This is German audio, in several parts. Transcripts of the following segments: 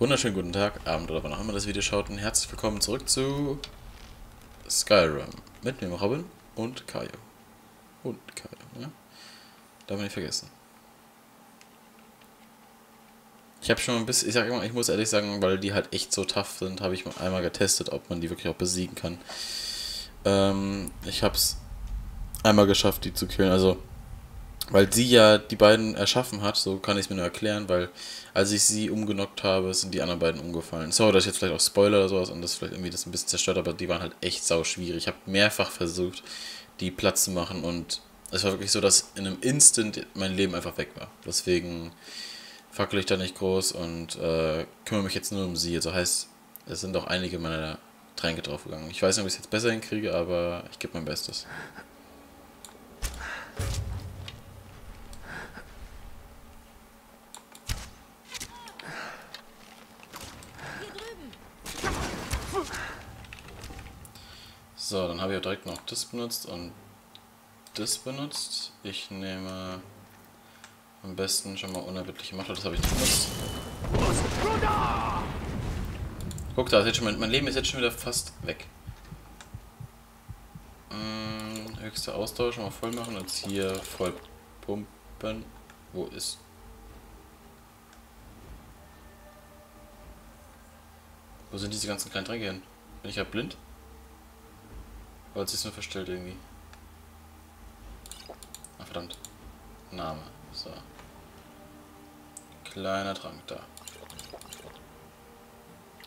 Wunderschönen guten Tag, Abend oder wann auch immer das Video schaut und herzlich willkommen zurück zu Skyrim. Mit mir Robin und Kaio. Und Kaio, ne? Darf man nicht vergessen. Ich habe schon ein bisschen, ich sag immer, ich muss ehrlich sagen, weil die halt echt so tough sind, habe ich einmal getestet, ob man die wirklich auch besiegen kann. Ähm, ich habe es einmal geschafft, die zu killen, also weil sie ja die beiden erschaffen hat, so kann ich es mir nur erklären, weil als ich sie umgenockt habe, sind die anderen beiden umgefallen. Sorry, dass ich jetzt vielleicht auch Spoiler oder sowas und das vielleicht irgendwie das ein bisschen zerstört, aber die waren halt echt sau schwierig. Ich habe mehrfach versucht, die Platz zu machen und es war wirklich so, dass in einem Instant mein Leben einfach weg war. Deswegen fackel ich da nicht groß und äh, kümmere mich jetzt nur um sie. Also heißt, es sind auch einige meiner Tränke draufgegangen. Ich weiß nicht, ob ich es jetzt besser hinkriege, aber ich gebe mein Bestes. So, dann habe ich auch direkt noch das benutzt und das benutzt. Ich nehme am besten schon mal unerbittliche Macht, das habe ich nicht benutzt. Guck da, ist jetzt schon mein, mein Leben ist jetzt schon wieder fast weg. Hm, höchste Ausdauer schon mal voll machen und hier voll pumpen. Wo ist... Wo sind diese ganzen kleinen Tränke hin? Bin ich ja blind? Weil es sich nur verstellt irgendwie. Ach verdammt. Name. So. Kleiner Trank da.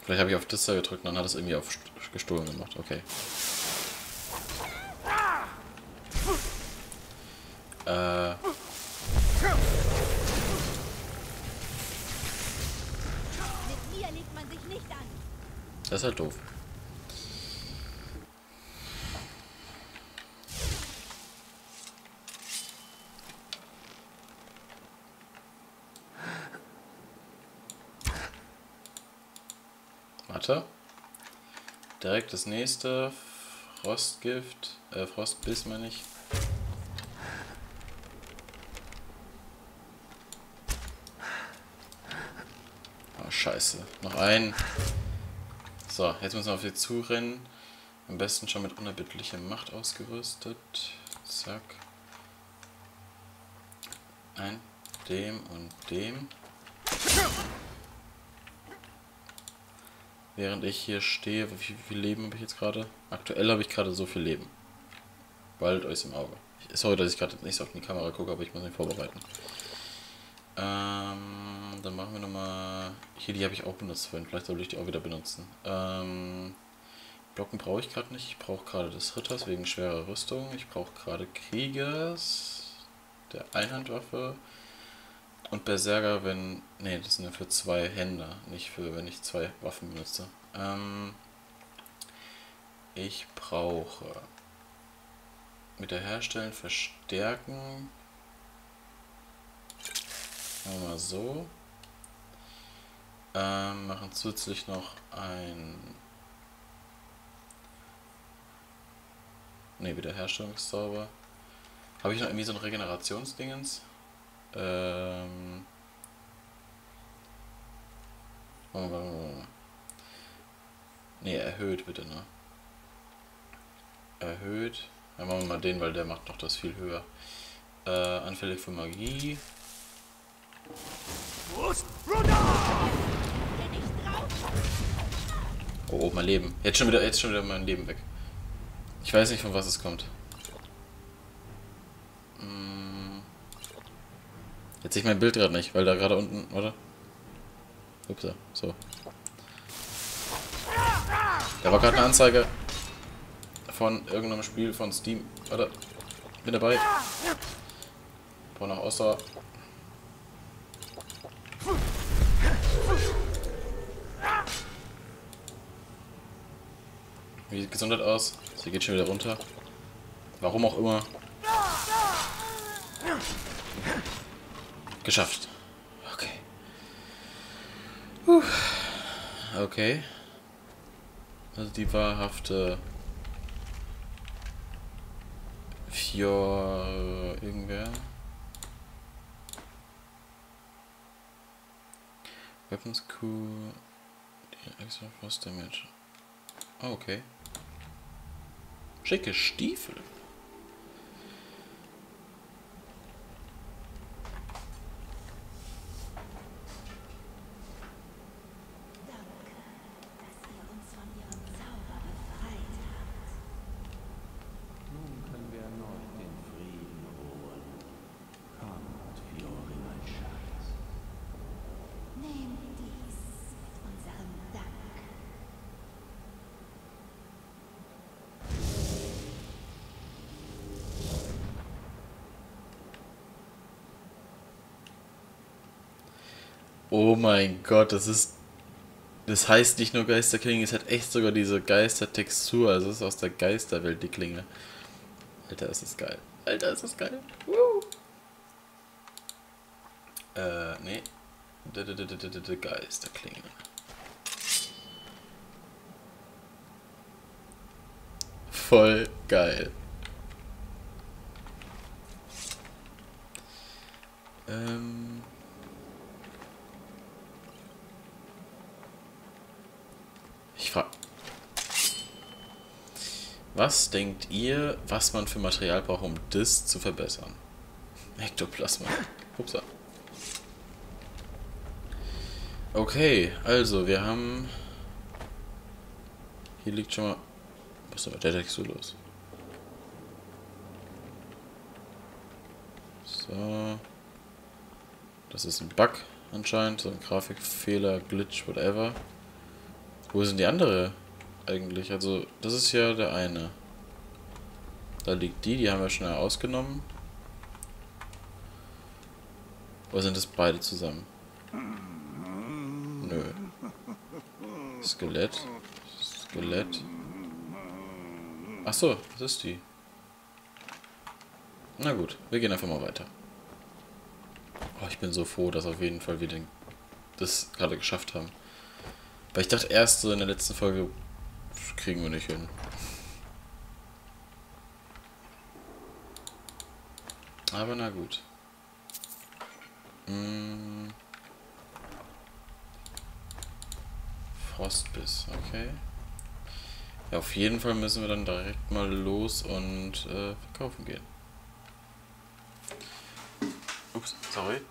Vielleicht habe ich auf das da gedrückt und dann hat es irgendwie auf gestohlen gemacht. Okay. Äh. Das ist halt doof. Warte. Direkt das nächste. Frostgift. Äh, Frostbiss meine ich. Oh, scheiße. Noch ein. So, jetzt müssen wir auf sie zurennen. Am besten schon mit unerbittlicher Macht ausgerüstet. Zack. Ein, dem und dem. Während ich hier stehe, wie viel, Leben habe ich jetzt gerade? Aktuell habe ich gerade so viel Leben. Bald euch im Auge. Sorry, dass ich gerade nicht so auf die Kamera gucke, aber ich muss mich vorbereiten. Ähm, dann machen wir nochmal... Hier, die habe ich auch benutzt vorhin. Vielleicht sollte ich die auch wieder benutzen. Ähm, Blocken brauche ich gerade nicht. Ich brauche gerade des Ritters wegen schwerer Rüstung. Ich brauche gerade Kriegers. Der Einhandwaffe. Und Berserker, wenn... Ne, das sind ja für zwei Hände, nicht für, wenn ich zwei Waffen benutze. Ähm, ich brauche mit der Herstellen verstärken. Machen wir mal so. Ähm, machen zusätzlich noch ein... Ne, Wiederherstellungszauber. Habe ich noch irgendwie so ein Regenerationsdingens? Ähm. Ne, erhöht bitte, ne? Erhöht. Dann machen wir mal den, weil der macht noch das viel höher. Äh, anfällig für Magie. Oh, oh, mein Leben. Jetzt schon wieder, jetzt schon wieder mein Leben weg. Ich weiß nicht, von was es kommt. Jetzt sehe ich mein Bild gerade nicht, weil da gerade unten, oder? Ups, so. Da war gerade eine Anzeige von irgendeinem Spiel von Steam. Oder? Bin dabei. Brauche noch Ausdauer. Wie sieht Gesundheit aus? Sie geht schon wieder runter. Warum auch immer. Geschafft. Okay. Puh. Okay. Also die wahrhafte Fjord irgendwer. Weapons. Die extra Frost Damage. Oh, okay. Schicke Stiefel. Oh mein Gott, das ist. Das heißt nicht nur Geisterklinge, es hat echt sogar diese Geistertextur. Also es ist aus der Geisterwelt die Klinge. Alter, ist das geil. Alter, ist das geil. Woo. Äh, nee. Geisterklinge. Voll geil. Ähm. Ich frage. Was denkt ihr, was man für Material braucht, um das zu verbessern? Ektoplasma. Upsa. Okay, also wir haben. Hier liegt schon mal. Was ist denn mit der Textur los? So. Das ist ein Bug anscheinend, so ein Grafikfehler, Glitch, whatever. Wo sind die andere eigentlich? Also, das ist ja der eine. Da liegt die, die haben wir schnell ausgenommen. Oder sind das beide zusammen? Nö. Skelett. Skelett. Achso, das ist die. Na gut, wir gehen einfach mal weiter. Oh, ich bin so froh, dass auf jeden Fall wir den, das gerade geschafft haben. Weil ich dachte erst so in der letzten Folge, kriegen wir nicht hin. Aber na gut. Hm. Frostbiss, okay. Ja, auf jeden Fall müssen wir dann direkt mal los und äh, verkaufen gehen. Ups, sorry.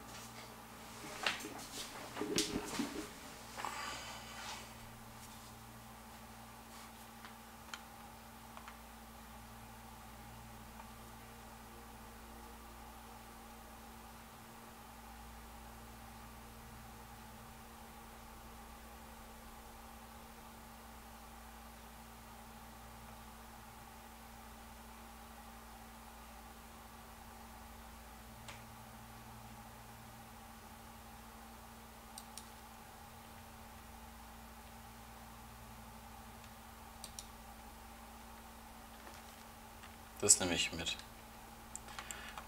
Das nehme ich mit.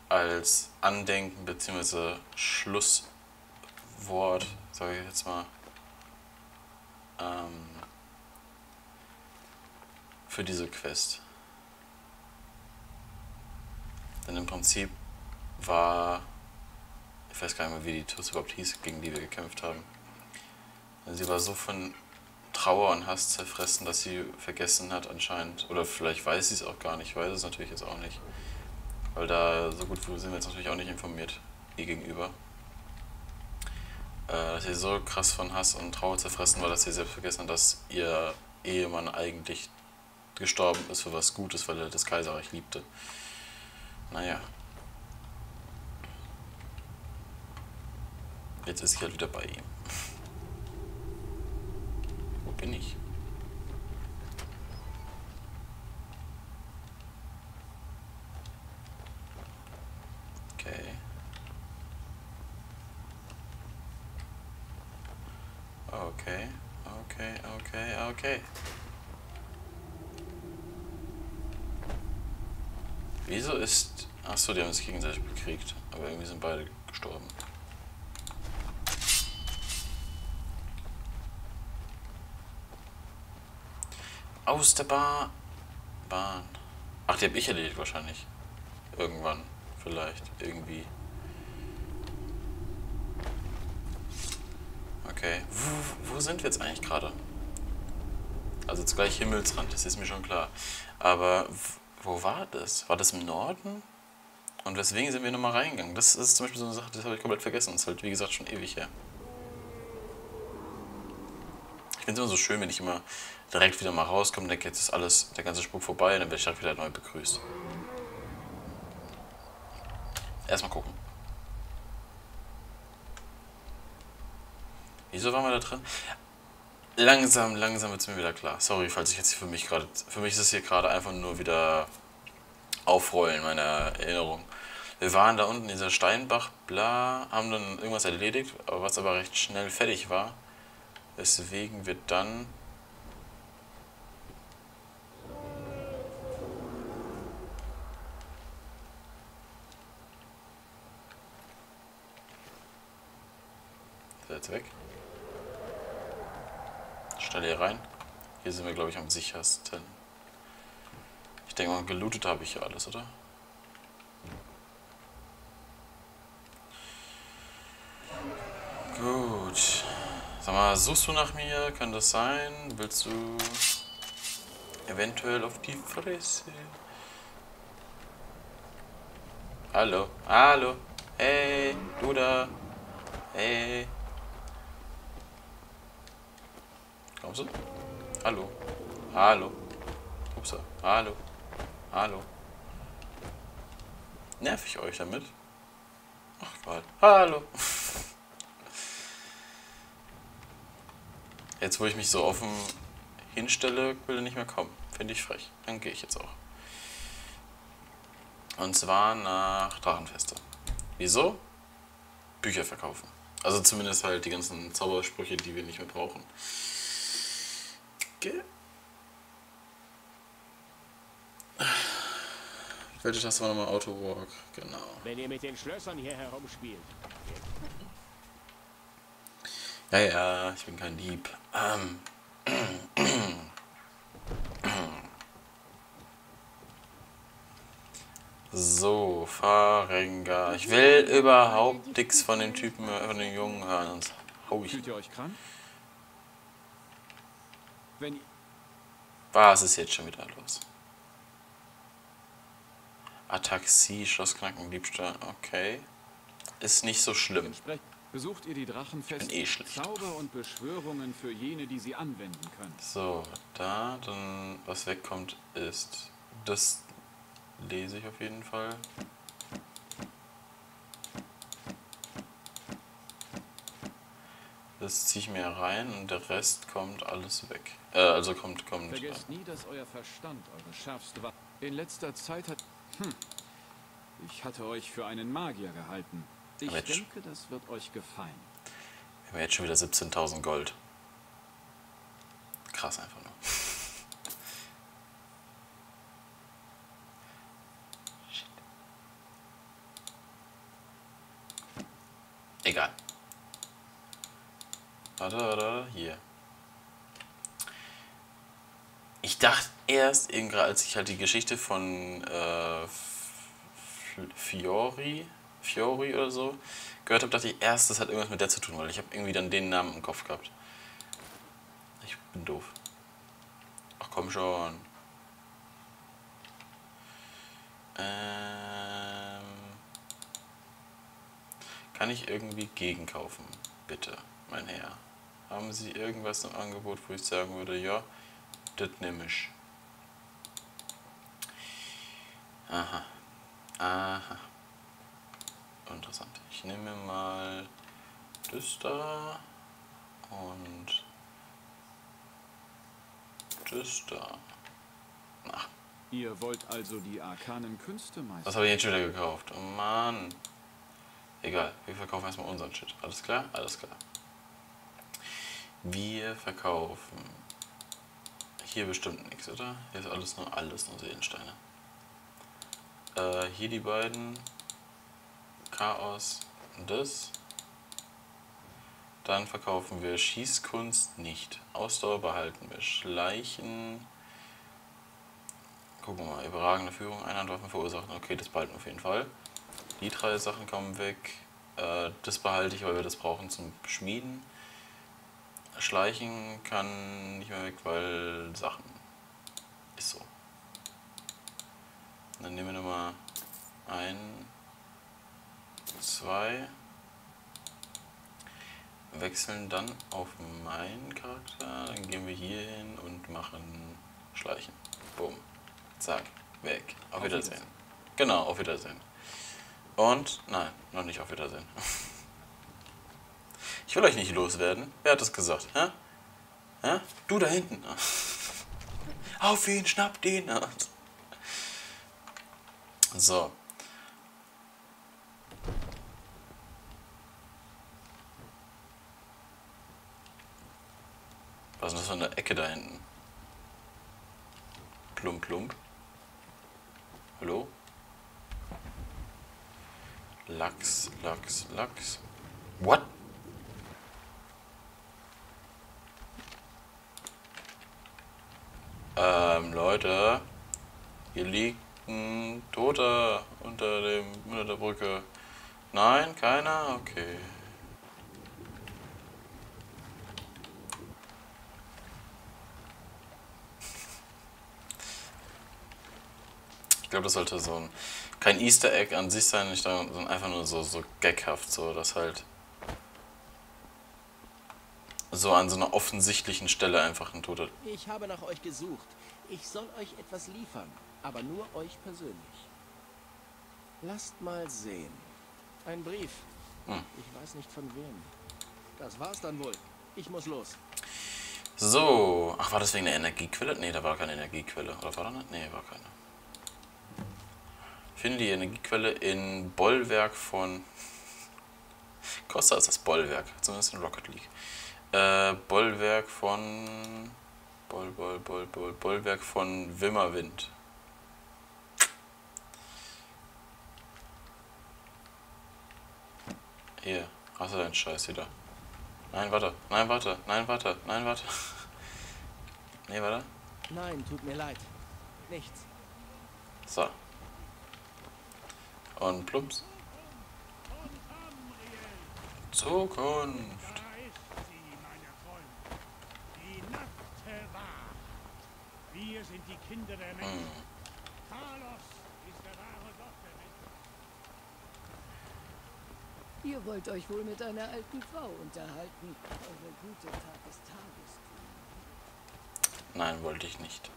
Als Andenken bzw. Schlusswort, sage ich jetzt mal, ähm, für diese Quest. Denn im Prinzip war, ich weiß gar nicht mehr, wie die Tuss überhaupt hieß, gegen die wir gekämpft haben. Sie war so von Trauer und Hass zerfressen, dass sie vergessen hat anscheinend. Oder vielleicht weiß sie es auch gar nicht, ich weiß es natürlich jetzt auch nicht. Weil da so gut sind wir jetzt natürlich auch nicht informiert, ihr gegenüber. Äh, dass sie so krass von Hass und Trauer zerfressen war, dass sie selbst vergessen hat, dass ihr Ehemann eigentlich gestorben ist für was Gutes, weil er das Kaiserreich liebte. Naja. Jetzt ist sie halt wieder bei ihm bin ich. Okay. Okay, okay, okay, okay. Wieso ist... Achso, die haben sich gegenseitig bekriegt. Aber irgendwie sind beide gestorben. Aus der Bahn. Bahn. Ach, die habe ich erledigt wahrscheinlich. Irgendwann. Vielleicht. Irgendwie. Okay. Wo, wo sind wir jetzt eigentlich gerade? Also jetzt gleich Himmelsrand, das ist mir schon klar. Aber wo war das? War das im Norden? Und weswegen sind wir nochmal reingegangen? Das ist zum Beispiel so eine Sache, das habe ich komplett vergessen. Das ist halt, wie gesagt, schon ewig her. Ich finde es immer so schön, wenn ich immer direkt wieder mal rauskomme denke, jetzt ist alles, der ganze Spuk vorbei und dann werde ich direkt wieder neu begrüßt. Erstmal gucken. Wieso waren wir da drin? Langsam, langsam wird es mir wieder klar. Sorry, falls ich jetzt für mich gerade. Für mich ist es hier gerade einfach nur wieder Aufrollen meiner Erinnerung. Wir waren da unten in dieser Steinbach, bla, haben dann irgendwas erledigt, was aber recht schnell fertig war. Weswegen wir dann. Ist jetzt weg? Schnell hier rein. Hier sind wir, glaube ich, am sichersten. Ich denke mal, gelootet habe ich ja alles, oder? Gut. Sag mal, suchst du nach mir? Kann das sein? Willst du eventuell auf die Fresse? Hallo? Hallo? Hey, du da? Hey. Du? Hallo? Hallo? Upsa. Hallo? Hallo? Nerv ich euch damit? Ach Gott. Hallo? Jetzt, wo ich mich so offen hinstelle, will er nicht mehr kommen. Finde ich frech. Dann gehe ich jetzt auch. Und zwar nach Drachenfeste. Wieso? Bücher verkaufen. Also zumindest halt die ganzen Zaubersprüche, die wir nicht mehr brauchen. Okay. Welche Taste war nochmal Autowalk? Genau. Wenn ihr mit den Schlössern hier herumspielt. Ja, ja, ich bin kein Dieb. Ähm. So, Farenga. Ich will überhaupt nichts von den Typen, von den Jungen hören, sonst hau ich. Fühlt ihr euch krank? Wenn Was ist jetzt schon wieder los? Ataxie, Schlossknacken, Diebstahl, okay. Ist nicht so schlimm. besucht ihr die Drachenfeste. Ich bin eh schlecht. Zauber und Beschwörungen für jene, die sie anwenden können. So, da, dann, was wegkommt, ist, das lese ich auf jeden Fall. Das ziehe ich mir rein und der Rest kommt alles weg. Äh, also kommt, kommt. Vergesst nie, dass euer Verstand eure schärfste Waffe. In letzter Zeit hat. Hm. Ich hatte euch für einen Magier gehalten. Ich denke, das wird euch gefallen. Wir haben jetzt schon wieder 17.000 Gold. Krass einfach nur. Shit. Egal. Warte, warte, hier. Ich dachte erst, gerade als ich halt die Geschichte von äh, Fiori, Fiori oder so gehört habe, dachte ich erst, das hat irgendwas mit der zu tun, weil ich habe irgendwie dann den Namen im Kopf gehabt. Ich bin doof. Ach komm schon. Ähm, kann ich irgendwie gegenkaufen? Bitte, mein Herr. Haben Sie irgendwas im Angebot, wo ich sagen würde, ja, das nehme ich. Aha. Aha. Interessant. Ich nehme mal das da und das da. Ach, Ihr wollt also die arkanen Künste was meistern. habe ich jetzt wieder gekauft? Oh Mann. Egal, wir verkaufen erstmal unseren Shit. Alles klar? Alles klar. Wir verkaufen. Hier bestimmt nichts, oder? Hier ist alles nur alles nur Seelensteine. Äh, hier die beiden. Chaos und das. Dann verkaufen wir Schießkunst nicht. Ausdauer behalten wir. Schleichen. Gucken wir mal. Überragende Führung, Einhandwaffen verursachen. Okay, das behalten wir auf jeden Fall. Die drei Sachen kommen weg. Äh, das behalte ich, weil wir das brauchen zum Schmieden. Schleichen kann nicht mehr weg, weil Sachen. Ist so. Dann nehmen wir nochmal ein, zwei. Wechseln dann auf meinen Charakter. Dann gehen wir hier hin und machen Schleichen. Boom. Zack. Weg. Auf, Auf Wiedersehen. Wiedersehen. Genau, auf Wiedersehen. Und, nein, noch nicht auf Wiedersehen. Ich will euch nicht loswerden. Wer hat das gesagt? Hä? Hä? Du da hinten. Auf ihn, schnappt ihn. So. Was ist das für eine Ecke da hinten? Plump, plump. Hallo? Lachs, Lachs, Lachs. What? Ähm, Leute. Hier liegt ein Toter unter dem unter der Brücke. Nein, keiner? Okay. Ich glaube, das sollte so ein kein Easter Egg an sich sein, sondern einfach nur so, so gaghaft, so dass halt so an so einer offensichtlichen Stelle einfach ein Toter. Ich habe nach euch gesucht. Ich soll euch etwas liefern, aber nur euch persönlich. Lasst mal sehen. Ein Brief. Hm. Ich weiß nicht von wem. Das war's dann wohl. Ich muss los. So, ach, war das wegen der Energiequelle? Nee, da war keine Energiequelle. Oder war da eine? Nee, war keine. Finde die Energiequelle in Bollwerk von. Costa ist das Bollwerk, zumindest in Rocket League. Äh, Bollwerk von. Boll, Boll, Boll, Boll, Bollwerk von Wimmerwind. Hier, hast du deinen Scheiß wieder. Nein, warte, nein, warte, nein, warte, nein, warte. Nee, warte. Nein, tut mir leid. Nichts. So. Und plumps. Zukunft. Da ist sie, meine Freunde. Die nackte Wahrheit. Wir sind die Kinder der Menschen. Hm. Talos ist der wahre Gott der Menschen. Ihr wollt euch wohl mit einer alten Frau unterhalten. Eure gute Tat des Tages tun. Nein, wollte ich nicht.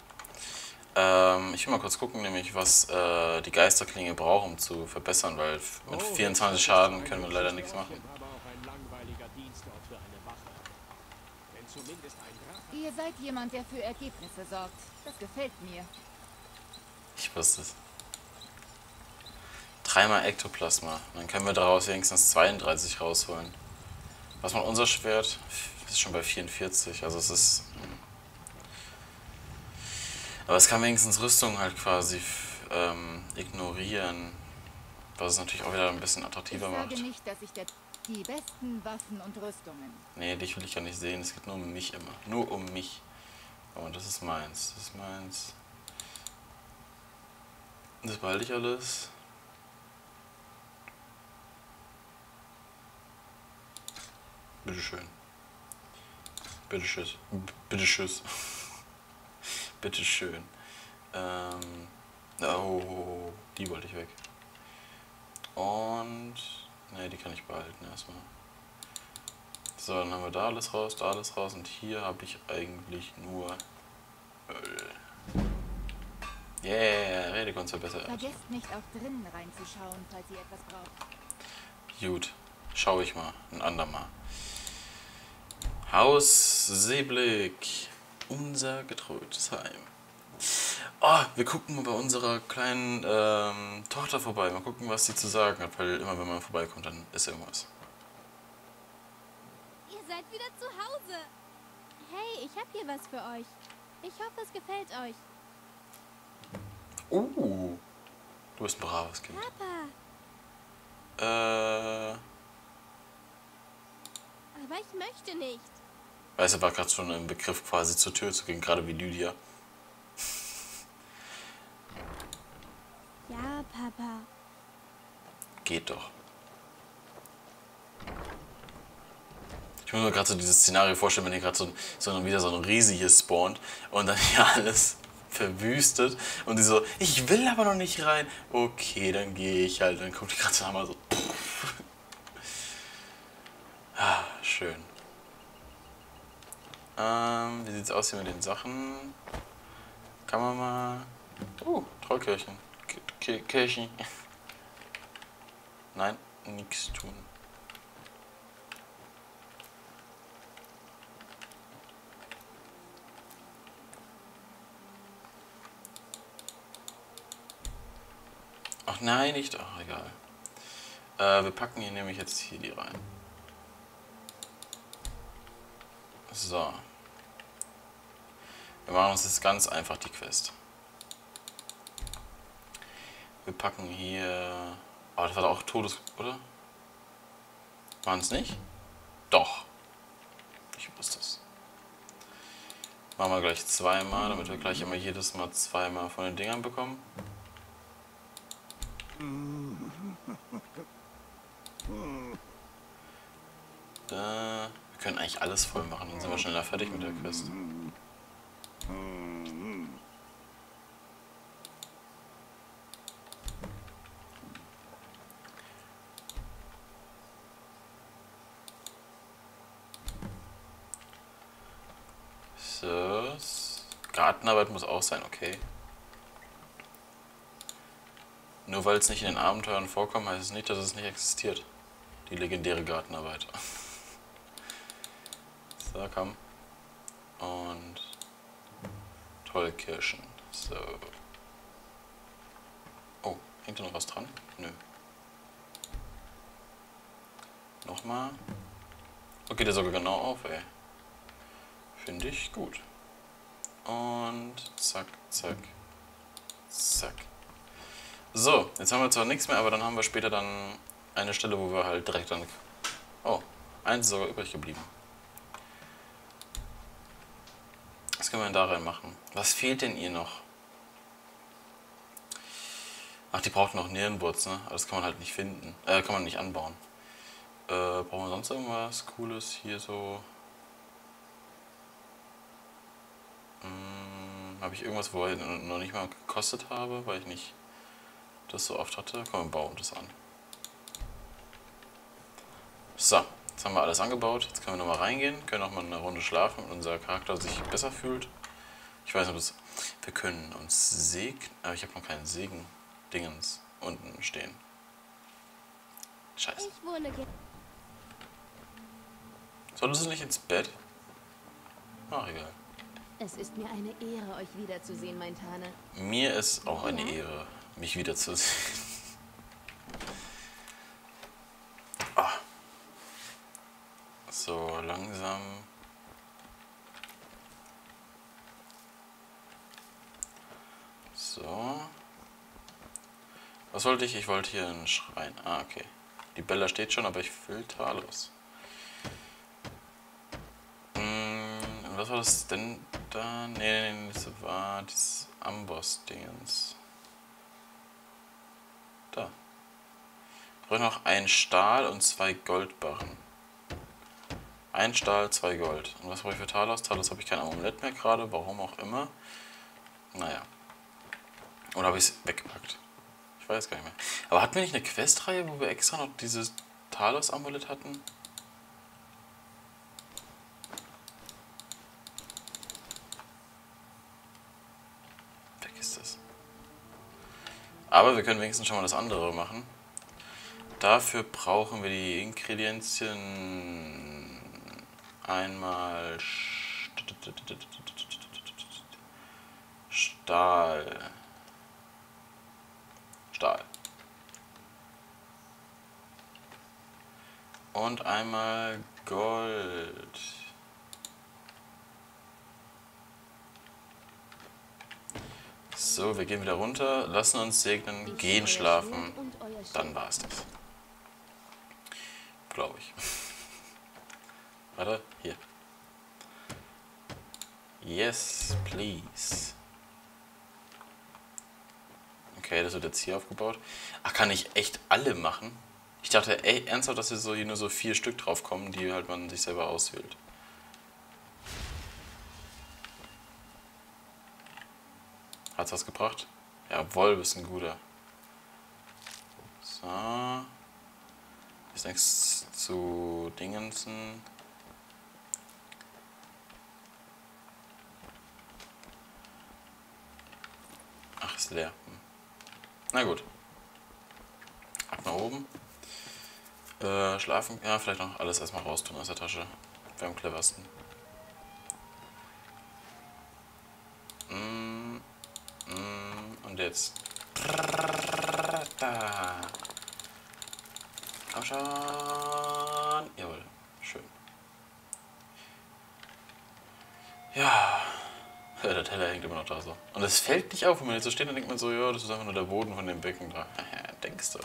Ähm, ich will mal kurz gucken, nämlich was äh, die Geisterklinge braucht, um zu verbessern, weil mit Oh, 24 Schaden können wir leider nichts machen. Aber auch ein langweiliger Dienstort für eine Wache. Denn zumindest ein Drache Ihr seid jemand, der für Ergebnisse sorgt. Das gefällt mir. Ich wusste es. Dreimal Ektoplasma. Dann können wir daraus wenigstens 32 rausholen. Was macht unser Schwert? Ist schon bei 44, also es ist. hm. Aber es kann wenigstens Rüstung halt quasi ähm, ignorieren. Was es natürlich auch wieder ein bisschen Ich attraktiver macht. Die besten Waffen und Rüstungen. Nee, dich will ich ja nicht sehen. Es geht nur um mich immer. Nur um mich. Oh, das ist meins. Das ist meins. Das behalte ich alles. Bitteschön. Bitte tschüss. Bitte tschüss. Bitte schön. Ähm. Oh, die wollte ich weg. Und. Ne, die kann ich behalten erstmal. So, dann haben wir da alles raus, da alles raus und hier habe ich eigentlich nur Müll. Yeah, Redekunst verbessert. Vergesst nicht auch drinnen reinzuschauen, falls ihr etwas braucht. Gut, schaue ich mal, ein andermal. Haus Seeblick, unser getreues Heim. Oh, wir gucken mal bei unserer kleinen ähm, Tochter vorbei. Mal gucken, was sie zu sagen hat, weil immer wenn man vorbeikommt, dann ist irgendwas. Ihr seid wieder zu Hause. Hey, ich habe hier was für euch. Ich hoffe, es gefällt euch. Uh, du bist ein braves Kind. Papa, Äh, aber ich möchte nicht. Weißt du, war gerade schon im Begriff quasi zur Tür zu gehen, gerade wie Lydia. Ja, Papa. Geht doch. Ich muss mir gerade so dieses Szenario vorstellen, wenn hier gerade so, so wieder so ein Riese hier spawnt und dann hier alles verwüstet und die so, ich will aber noch nicht rein. Okay, dann gehe ich halt. Dann kommt die gerade so einmal so. ah, schön. Ähm, wie sieht's aus hier mit den Sachen? Kann man mal. Oh, Trollkirchen. K Kirchen. Nein, nichts tun. Ach nein, nicht. Ach, egal. Äh, wir packen hier nämlich jetzt hier die rein. So. Wir machen uns jetzt ganz einfach die Quest. Wir packen hier... Oh, das war doch auch Todes... oder? Waren es nicht? Doch. Ich wusste es. Machen wir gleich zweimal, damit wir gleich immer jedes Mal zweimal von den Dingern bekommen. Da, wir können eigentlich alles voll machen, dann sind wir schneller fertig mit der Quest. So, Gartenarbeit muss auch sein, okay. Nur weil es nicht in den Abenteuern vorkommt, heißt es nicht, dass es nicht existiert. Die legendäre Gartenarbeit. so, komm. Und tolle Kirschen. So. Oh, hängt da noch was dran? Nö. Nochmal. Okay, der sogar genau auf, ey. Finde ich gut. Und zack, zack, zack. So, jetzt haben wir zwar nichts mehr, aber dann haben wir später dann eine Stelle, wo wir halt direkt dann... Oh, eins ist sogar übrig geblieben. Was können wir denn da rein machen? Was fehlt denn ihr noch? Ach, die braucht noch Nierenwurz, ne? Aber das kann man halt nicht finden. Äh, kann man nicht anbauen. Äh, brauchen wir sonst irgendwas Cooles hier so? Hm, habe ich irgendwas, wo ich noch nicht mal gekostet habe, weil ich nicht das so oft hatte. Komm, wir bauen das an. So, jetzt haben wir alles angebaut. Jetzt können wir nochmal reingehen, können nochmal eine Runde schlafen und unser Charakter sich besser fühlt. Ich weiß nicht, ob das... Wir können uns segnen... Aber ich habe noch keinen Segen-Dingens unten stehen. Scheiße. Solltest du nicht ins Bett? Ach, egal. Es ist mir eine Ehre, euch wiederzusehen, mein Tane. Mir ist auch eine Ehre, mich wiederzusehen. Ah. So, langsam. So. Was wollte ich? Ich wollte hier einen Schrein. Ah, okay. Die Bella steht schon, aber ich will Talos. Hm, was war das denn da? Nee, nee, das war das Amboss-Dingens. Da. Ich brauche noch einen Stahl und zwei Goldbarren. Ein Stahl, zwei Gold. Und was brauche ich für Talos? Talos habe ich kein Amulett mehr gerade, warum auch immer. Naja. Oder habe ich es weggepackt? Ich weiß gar nicht mehr. Aber hatten wir nicht eine Questreihe, wo wir extra noch dieses Talos-Amulett hatten? Weg ist das. Aber wir können wenigstens schon mal das andere machen. Dafür brauchen wir die Ingredienzien einmal Stahl. Stahl. Und einmal Gold. So, wir gehen wieder runter, lassen uns segnen, gehen schlafen. Dann war's das. Glaube ich. Warte, hier. Yes, please. Okay, das wird jetzt hier aufgebaut. Ach, kann ich echt alle machen? Ich dachte, ey, ernsthaft, dass hier, so, hier nur so vier Stück drauf kommen, die halt man sich selber auswählt. Hat's was gebracht? Jawohl, bist ein guter. So. Ist nichts zu Dingensen. Ach, ist leer. Hm. Na gut. Ab nach oben. Äh, schlafen. Ja, vielleicht noch alles erstmal raustun aus der Tasche. Wäre am cleversten. Jetzt. Da. Komm schon. Jawohl. Schön. Ja. Der Teller hängt immer noch da so. Und es fällt nicht auf, wenn man jetzt so steht, dann denkt man so, ja, das ist einfach nur der Boden von dem Becken da. Denkst du.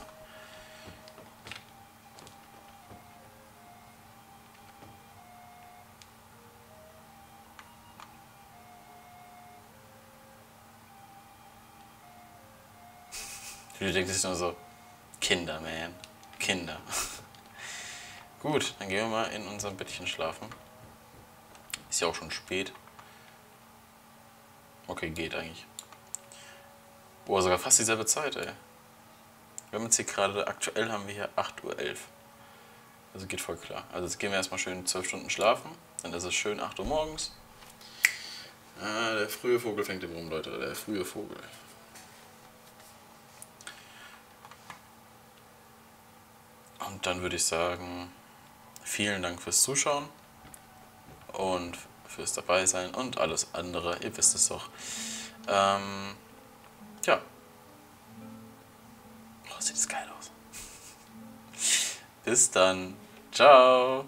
Du denkst sich nur so, Kinder, man. Kinder. Gut, dann gehen wir mal in unserem Bettchen schlafen. Ist ja auch schon spät. Okay, geht eigentlich. Boah, sogar fast dieselbe Zeit, ey. Wir haben jetzt hier gerade, aktuell haben wir hier 8.11 Uhr. Also geht voll klar. Also jetzt gehen wir erstmal schön 12 Stunden schlafen. Dann ist es schön 8 Uhr morgens. Ah, der frühe Vogel fängt im Rum, Leute. Der frühe Vogel. Und dann würde ich sagen, vielen Dank fürs Zuschauen und fürs dabei sein und alles andere. Ihr wisst es doch. Ähm, ja. Oh, sieht das geil aus. Bis dann. Ciao.